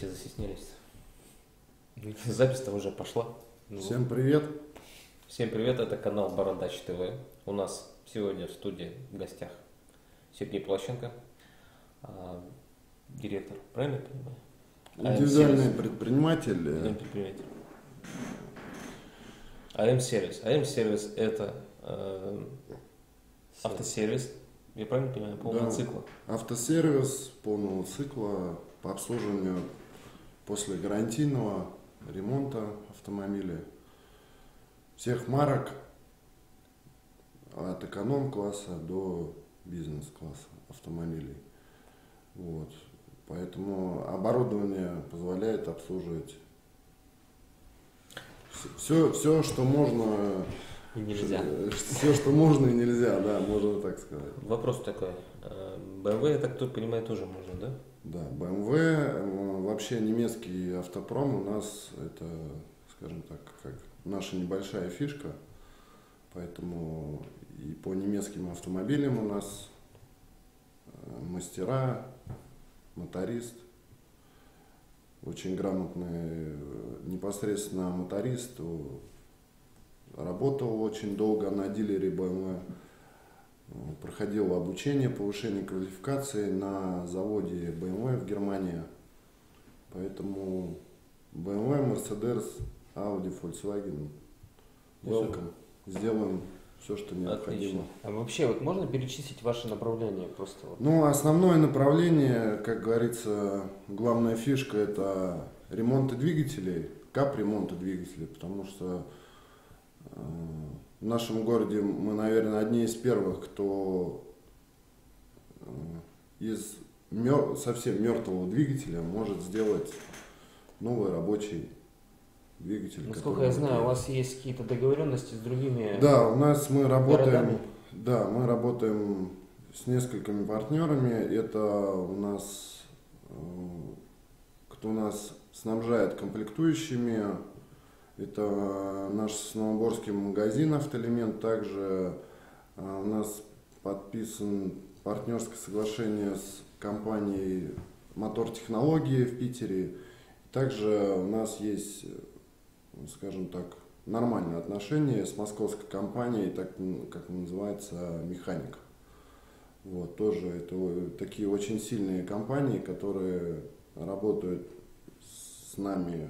Все застеснялись. Запись-то уже пошла. Ну, Всем привет. Всем привет, это канал Бородач ТВ. У нас сегодня в студии в гостях Сергей Плащенко, а, директор, правильно я понимаю? Индивидуальный предприниматель. Индивидуальный предприниматель. АМ-сервис. АМ-сервис это э, автосервис, я правильно понимаю, полного да. цикла? Автосервис полного цикла по обслуживанию после гарантийного ремонта автомобиля всех марок от эконом-класса до бизнес-класса автомобилей. Вот. Поэтому оборудование позволяет обслуживать все, все, что можно и нельзя. Все, что можно и нельзя, да, можно так сказать. Вопрос такой. BMW, э, я так кто понимает, тоже можно, да? Да, BMW, э, вообще немецкий автопром у нас это, скажем так, как наша небольшая фишка. Поэтому и по немецким автомобилям у нас э, мастера, моторист, очень грамотный непосредственно моторист, работал очень долго на дилере BMW проходил обучение, повышение квалификации на заводе BMW в Германии. Поэтому BMW, Mercedes, Audi, Volkswagen. Welcome. Сделаем все, что необходимо. Отлично. А вообще, вот можно перечислить ваши направления просто? Ну, основное направление, как говорится, главная фишка это ремонты двигателей, капремонты двигателей, потому что э, в нашем городе мы, наверное, одни из первых, кто э, из мер... совсем мертвого двигателя может сделать новый рабочий двигатель. Насколько я знаю, у вас есть какие-то договоренности с другими. Да, у нас мы работаем. Городами? Да, мы работаем с несколькими партнерами. Это у нас э, кто нас снабжает комплектующими это наш Новоборский магазин «Автоэлемент». Также а, у нас подписан партнерское соглашение с компанией «Мотор Технологии» в Питере. Также у нас есть, скажем так, нормальные отношения с московской компанией, так как называется «Механик». Вот, тоже это такие очень сильные компании, которые работают с нами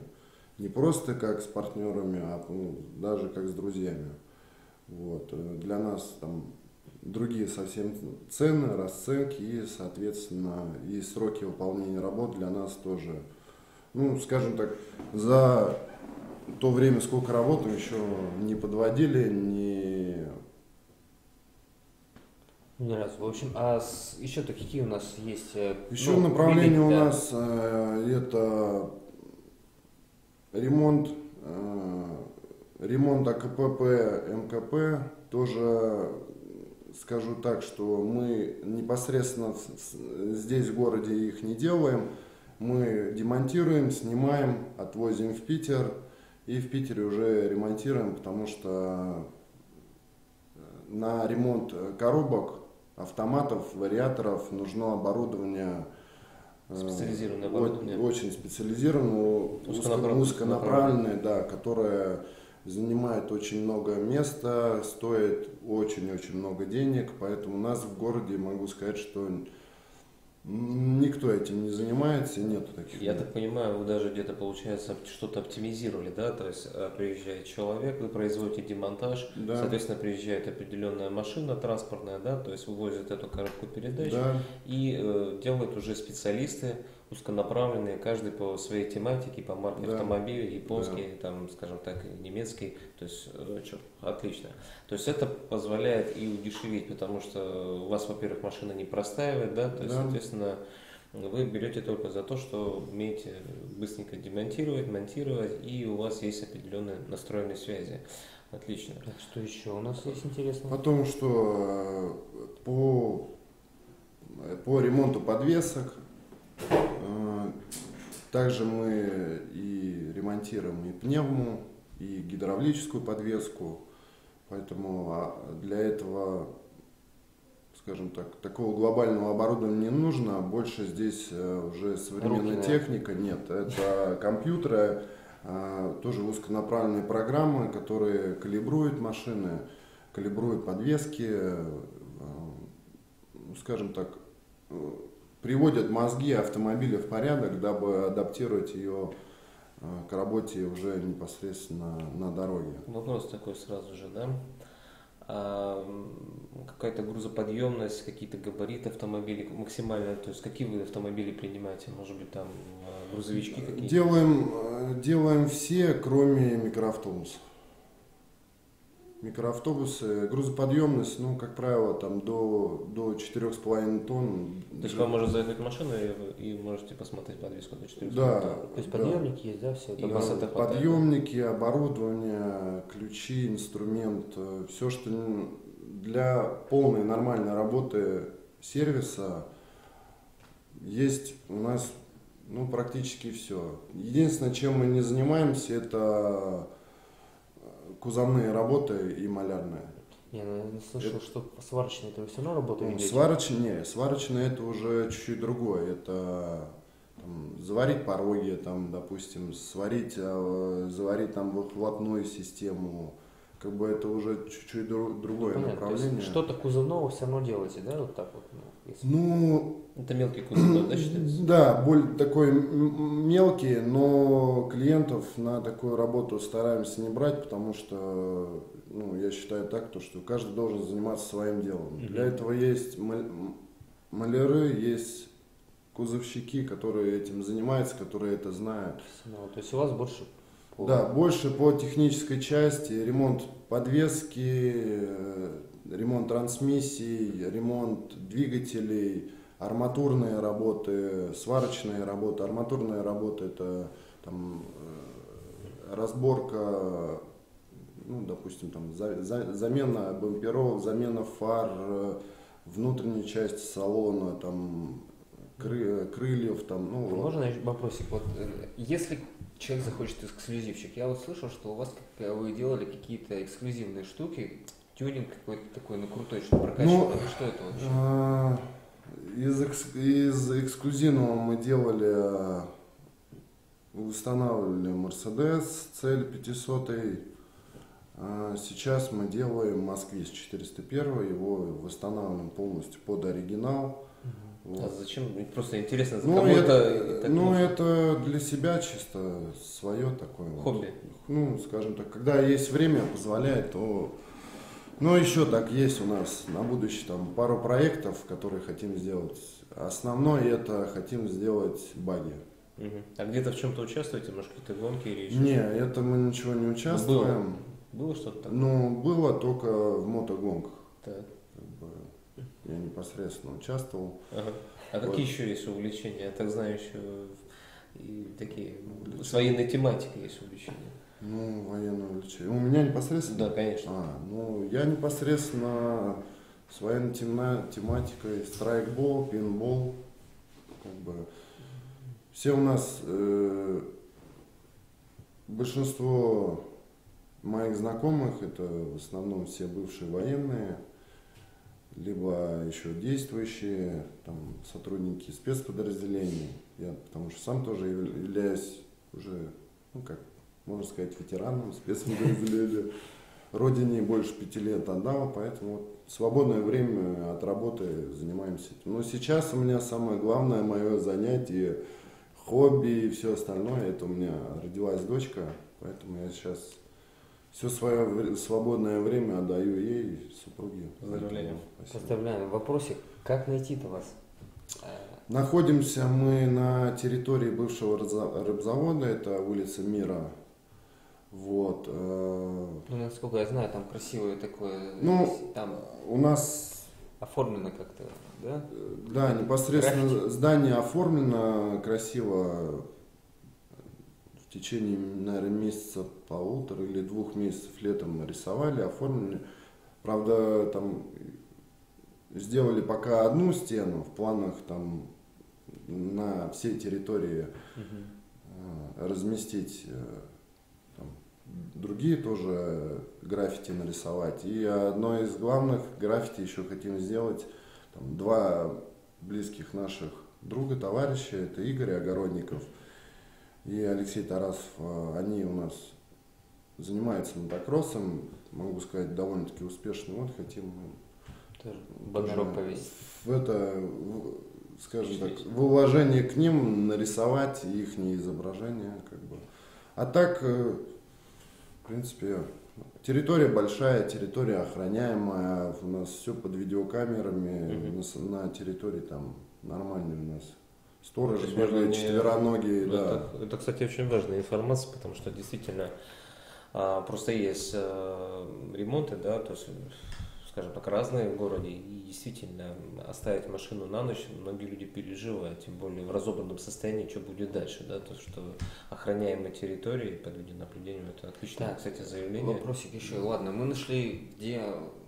не просто как с партнерами, а ну, даже как с друзьями. Вот. Для нас там другие совсем цены, расценки и, соответственно, и сроки выполнения работ для нас тоже. Ну, скажем так, за то время, сколько работаем, еще не подводили, не... Ни разу. В общем, а с, еще-то какие у нас есть? Э, еще ну, направление виды, у да. нас э, это ремонт, э, ремонт АКПП, МКП тоже скажу так, что мы непосредственно здесь в городе их не делаем. Мы демонтируем, снимаем, отвозим в Питер и в Питере уже ремонтируем, потому что э, на ремонт коробок, автоматов, вариаторов нужно оборудование Специализированное оборудование. Очень специализированное, узконаправленное, узконаправленное да, которое занимает очень много места, стоит очень-очень много денег, поэтому у нас в городе могу сказать, что Никто этим не занимается, нет таких. Я так понимаю, вы даже где-то, получается, что-то оптимизировали, да? То есть э, приезжает человек, вы производите демонтаж, да. соответственно, приезжает определенная машина транспортная, да, то есть вывозит эту коробку передач да. и э, делают уже специалисты, узконаправленные, каждый по своей тематике, по марке да. автомобиля, японский, да. там, скажем так, немецкий, то есть, э, что, отлично. То есть это позволяет и удешевить, потому что у вас, во-первых, машина не простаивает, да, то есть, да. соответственно, вы берете только за то, что умеете быстренько демонтировать, монтировать, и у вас есть определенные настроенные связи. Отлично. Так что еще у нас есть интересно? Потом, что э, по, по ремонту подвесок, э, также мы и ремонтируем и пневму, и гидравлическую подвеску, поэтому а, для этого, скажем так, такого глобального оборудования не нужно, больше здесь э, уже современная Руки, техника. Нет, это компьютеры, а, тоже узконаправленные программы, которые калибруют машины, калибруют подвески, э, ну, скажем так, э, приводят мозги автомобиля в порядок, дабы адаптировать ее к работе уже непосредственно на дороге. Вопрос такой сразу же, да? А, какая-то грузоподъемность, какие-то габариты автомобилей максимально, то есть какие вы автомобили принимаете, может быть там а, грузовички какие-то? Делаем, э, делаем все, кроме микроавтобусов микроавтобусы, грузоподъемность, ну, как правило, там до, до 4,5 тонн. То есть вам можно заехать в машину и, и можете посмотреть подвеску до 4,5 да, тонн? То есть подъемники да. есть, да, все? И да, подъемники, оборудование, ключи, инструмент, э, все, что для полной нормальной работы сервиса есть у нас ну, практически все. Единственное, чем мы не занимаемся, это кузовные работы и малярные. Не, ну я слышал, это... что сварочные это все равно работаете? Ну, сварочные, сварочные это уже чуть-чуть другое. Это там, заварить пороги, там, допустим, сварить, э, заварить там выхлопную систему, как бы это уже чуть-чуть другое ну, направление. Что-то кузовного все равно делаете, да, вот так вот? Ну, если... ну это мелкий кузов, да, считается? Да, более такой мелкий, но клиентов на такую работу стараемся не брать, потому что, ну, я считаю так, то, что каждый должен заниматься своим делом. Mm-hmm. Для этого есть маляры, есть кузовщики, которые этим занимаются, которые это знают. Ну, то есть у вас больше по... Да, больше по технической части, ремонт подвески, э, ремонт трансмиссий, ремонт двигателей, арматурные работы, сварочные работы. Арматурные работы это там э, разборка, ну, допустим, там за, за, замена бамперов, замена фар, э, внутренней части салона, там кры, крыльев, там, ну. Можно вопросик? Вот если человек захочет эксклюзивчик. Я вот слышал, что у вас как, вы делали какие-то эксклюзивные штуки, тюнинг какой-то такой, ну крутой, что прокачивали. Ну, что это вообще? А, из, экс, из эксклюзивного мы делали, устанавливали Mercedes цель 500 а Сейчас мы делаем Москвич 401, его восстанавливаем полностью под оригинал. Вот. А зачем? Просто интересно, ну, это, ну, это для себя чисто свое такое. Хобби. Вот. Ну, скажем так, когда есть время, позволяет, то... Ну, еще так есть у нас на будущее там пару проектов, которые хотим сделать. Основное это хотим сделать баги. Угу. А где-то в чем-то участвуете, может, какие-то гонки или еще? Не, это мы ничего не участвуем. Было, было что-то такое? Ну, было только в мотогонках. Так я непосредственно участвовал. Ага. А вот. какие еще есть увлечения? Я так знаю, еще и такие увлечения. с военной тематикой есть увлечения. Ну, военное увлечение. У меня непосредственно? Да, конечно. А, ну, я непосредственно с военной тема, тематикой страйкбол, пинбол, как бы все у нас э, большинство моих знакомых это в основном все бывшие военные, либо еще действующие там, сотрудники спецподразделений. Я потому что сам тоже являюсь уже, ну как, можно сказать, ветераном спецподразделения. Родине больше пяти лет отдал, поэтому вот свободное время от работы занимаемся этим. Но сейчас у меня самое главное мое занятие, хобби и все остальное, это у меня родилась дочка, поэтому я сейчас все свое свободное время отдаю ей, супруге. Поздравляем. Поздравляем. Вопросик, как найти-то вас? Находимся мы на территории бывшего рыбзавода, это улица Мира. Вот. Э, ну, насколько я знаю, там красивое такое. Ну, там у нас оформлено как-то, да? Да, непосредственно Графики. здание оформлено красиво в течение, наверное, месяца полутора или двух месяцев летом рисовали, оформили. Правда, там сделали пока одну стену, в планах там на всей территории угу. разместить э, другие тоже граффити нарисовать. И одно из главных граффити еще хотим сделать там, два близких наших друга, товарища, это Игорь Огородников и Алексей Тарасов. А, они у нас занимаются мотокроссом, могу сказать, довольно-таки успешно. Вот хотим тоже баннерок повесить. В это, в, скажем так, в уважение к ним нарисовать их изображения, как бы. А так, э, принципе, территория большая, территория охраняемая, у нас все под видеокамерами, угу. на, на территории там нормальный у нас сторож бегает, четвероногие, да. Это, это, кстати, очень важная информация, потому что действительно а, просто есть а, ремонты, да, то есть скажем так, разные в городе, и действительно оставить машину на ночь многие люди переживают, тем более в разобранном состоянии, что будет дальше, да, то, что охраняемые территории под видеонаблюдением, это отличное, так, кстати, заявление. Вопросик еще, ладно, мы нашли, где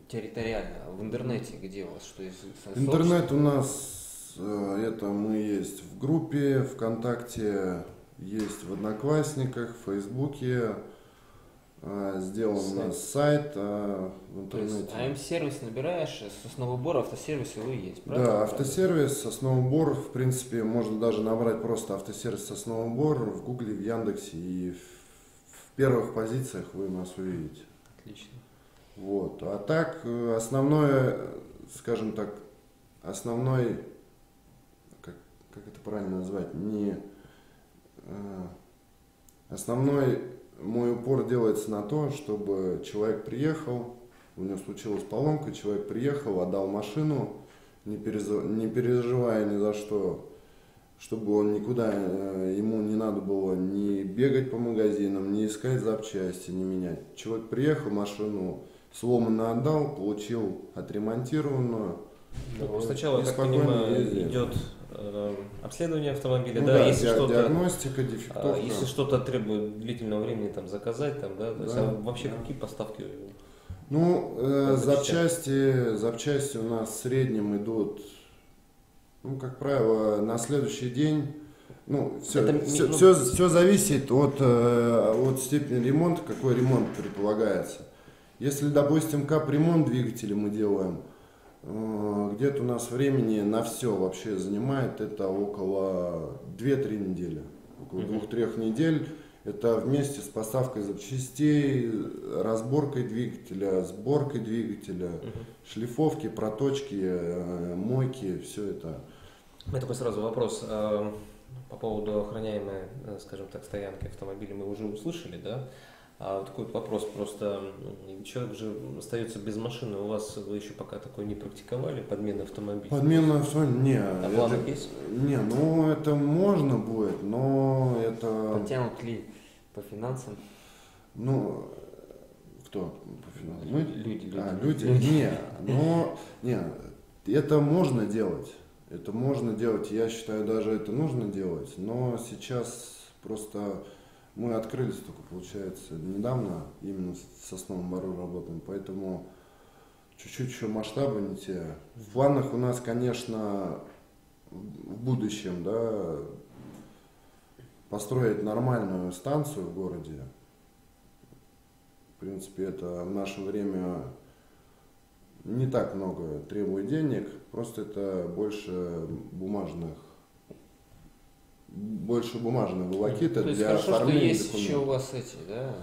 территориально, в интернете, где у вас, что есть? Интернет у нас, э, это мы есть в группе ВКонтакте, есть в Одноклассниках, в Фейсбуке, сделан сайт. у нас сайт а, в интернете. АМ-сервис набираешь, Сосновобор, автосервис его есть, правда? Да, автосервис, Сосновобор, в принципе, можно даже набрать просто автосервис Сосновобор в Гугле, в Яндексе, и в, первых позициях вы нас увидите. Отлично. Вот. А так, э, основное, скажем так, основной, как, как это правильно назвать, не э, основной мой упор делается на то, чтобы человек приехал, у него случилась поломка, человек приехал, отдал машину, не, пережив... не переживая ни за что, чтобы он никуда, э, ему не надо было ни бегать по магазинам, ни искать запчасти, не менять. Человек приехал, машину сломанно отдал, получил отремонтированную. Ну, сначала, я так понимаю, идет обследование автомобиля, ну, да, да, если что-то диагностика, дефектовка. Если что-то требует длительного времени там заказать, там, да, то есть, а вообще да. какие поставки? Ну, э, запчасти, запчасти у нас в среднем идут, ну, как правило, на следующий день. Ну, все, Это, все, ну, все, все зависит от, э, от степени ремонта, какой ремонт предполагается. Если, допустим, капремонт двигателя мы делаем, Э, где-то у нас времени на все вообще занимает это около 2-3 недели. Около двух-трех недель. Это вместе с поставкой запчастей, разборкой двигателя, сборкой двигателя, uh-huh. шлифовки, проточки, э, мойки, все это. У меня такой сразу вопрос. Э, по поводу охраняемой, скажем так, стоянки автомобиля мы уже услышали, да? А вот такой вопрос просто, человек же остается без машины, у вас вы еще пока такой не практиковали, подмена автомобиля? Подмена автомобиля, не. А планах есть? Не, ну это можно будет, но это... Потянут ли по финансам? Ну, кто по финансам? Мы? Люди, люди. А, люди? Не, но, не, это можно делать. Это можно делать, я считаю, даже это нужно делать, но сейчас просто мы открылись только, получается, недавно, именно с Сосновым Бару работаем, поэтому чуть-чуть еще масштабы не те. В планах у нас, конечно, в будущем, да, построить нормальную станцию в городе. В принципе, это в наше время не так много требует денег, просто это больше бумажных больше бумажной волокиты для хорошо, оформления что есть документов. еще у вас эти, да,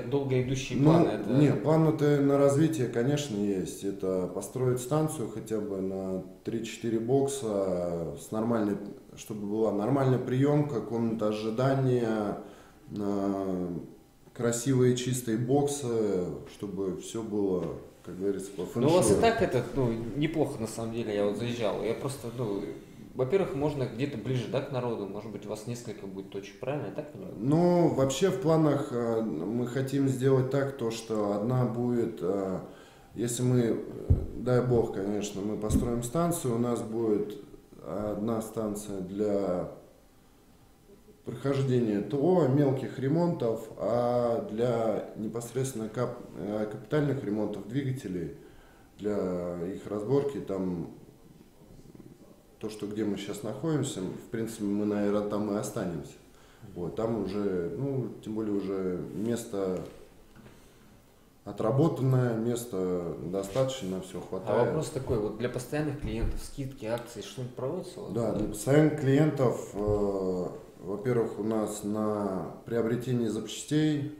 долго идущие ну, планы? Это... Нет, планы-то на развитие, конечно, есть. Это построить станцию хотя бы на 3-4 бокса с нормальной, чтобы была нормальная приемка, комната ожидания, красивые чистые боксы, чтобы все было как говорится, по фэншую. Ну, у вас и так это, ну, неплохо, на самом деле, я вот заезжал. Я просто, ну, во-первых, можно где-то ближе да, к народу, может быть, у вас несколько будет точек, правильно? Я так понимаю? Ну, вообще в планах э, мы хотим сделать так, то, что одна будет, э, если мы, э, дай бог, конечно, мы построим станцию, у нас будет одна станция для прохождения ТО, мелких ремонтов, а для непосредственно кап, капитальных ремонтов двигателей, для их разборки, там то, что где мы сейчас находимся, в принципе, мы, наверное, там и останемся. Вот, там уже, ну, тем более уже место отработанное, место достаточно, все хватает. А вопрос такой, вот для постоянных клиентов скидки, акции, что-нибудь проводится? Да, для постоянных клиентов, э, во-первых, у нас на приобретение запчастей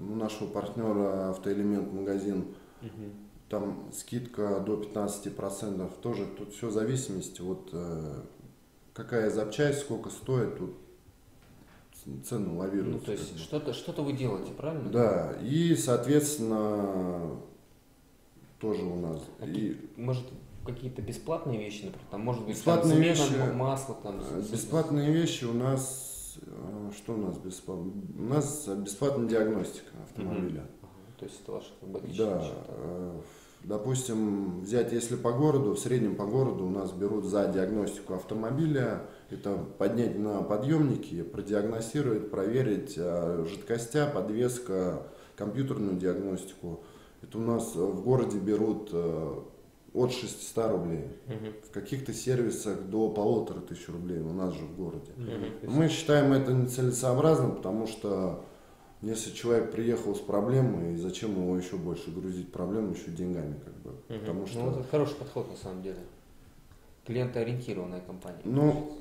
нашего партнера Автоэлемент магазин, угу. Там скидка до 15%, тоже тут все в зависимости от э, какая запчасть, сколько стоит, тут цены лавируют. Ну, то есть что-то что вы делаете, правильно? Да, и, соответственно, тоже у нас. Какие, и, может, какие-то бесплатные вещи, например, там, может быть, бесплатные там, вещи, масло там. Бесплатные вещи у нас, э, что у нас бесплатно? У нас бесплатная диагностика автомобиля. Угу. То есть это ваше как бы, Да. Допустим, взять, если по городу, в среднем по городу у нас берут за диагностику автомобиля, это поднять на подъемники, продиагностировать, проверить а, жидкостя, подвеска, компьютерную диагностику. Это у нас в городе берут э, от 600 рублей. Угу. В каких-то сервисах до полутора тысяч рублей у нас же в городе. Угу. Мы считаем это нецелесообразным, потому что если человек приехал с проблемой, зачем его еще больше грузить проблем еще деньгами, как бы. Угу. Потому что... Ну, это хороший подход на самом деле. Клиентоориентированная компания. Ну,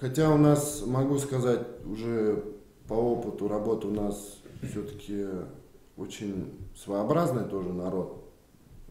хотя у нас, могу сказать, уже по опыту работы у нас все-таки очень своеобразный тоже народ.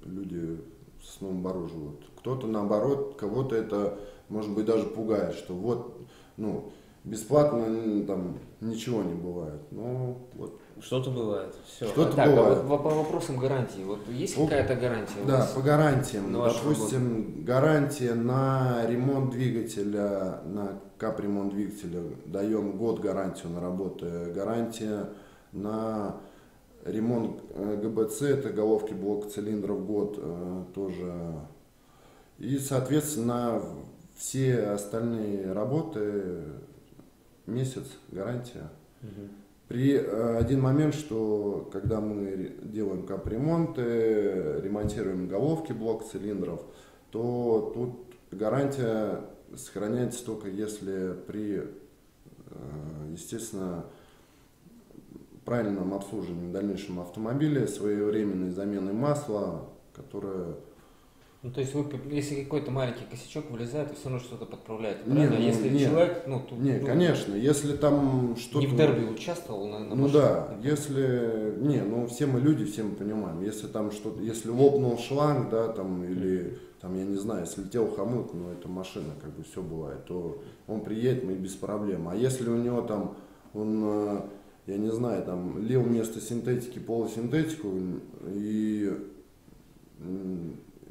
Люди с новым живут. Кто-то наоборот, кого-то это, может быть, даже пугает, что вот, ну, бесплатно там ничего не бывает. Ну, вот. Что-то бывает. Все. Что-то так, бывает. А вот по вопросам гарантии. Вот есть какая-то гарантия? Да, по гарантиям. На Допустим, работу? гарантия на ремонт двигателя, на капремонт двигателя даем год гарантию на работу. Гарантия на ремонт э, ГБЦ, это головки блока цилиндров год э, тоже. И, соответственно, все остальные работы месяц гарантия. Угу. При э, один момент, что когда мы делаем капремонты, ремонтируем головки блок цилиндров, то тут гарантия сохраняется только если при, э, естественно, правильном обслуживании в дальнейшем автомобиля, своевременной замены масла, которая ну, то есть вы, если какой-то маленький косячок вылезает, вы все равно что-то подправляете, правильно? Не, ну, если не, человек, ну, тут, не, ну, конечно, если там что-то... Не в дерби участвовал, на, на Ну да, если, не, ну все мы люди, все мы понимаем, если там что-то, если лопнул шланг, да, там, или, там, я не знаю, слетел хомут, ну это машина, как бы все бывает, то он приедет, мы без проблем. А если у него там, он, э, я не знаю, там, лил вместо синтетики полусинтетику и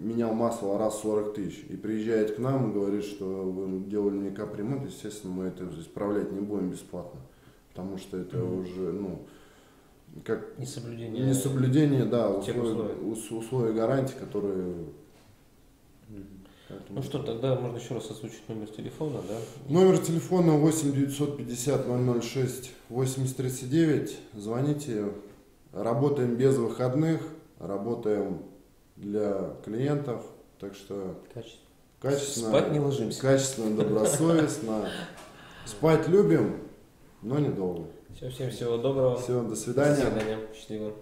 менял масло раз 40 тысяч и приезжает к нам и говорит, что вы делали мне капремонт, естественно, мы это исправлять не будем бесплатно, потому что это mm-hmm. уже, ну, как несоблюдение, несоблюдение да, условий, условий. условий гарантии, которые... Поэтому... Ну что, тогда можно еще раз озвучить номер телефона, да? Номер телефона 8 950 006 8039. Звоните. Работаем без выходных, работаем для клиентов. Так что качественно, качественно спать не ложимся. Качественно, добросовестно. Спать любим, но недолго. Все, всем всего доброго. Все, до свидания. До свидания. Счастливо.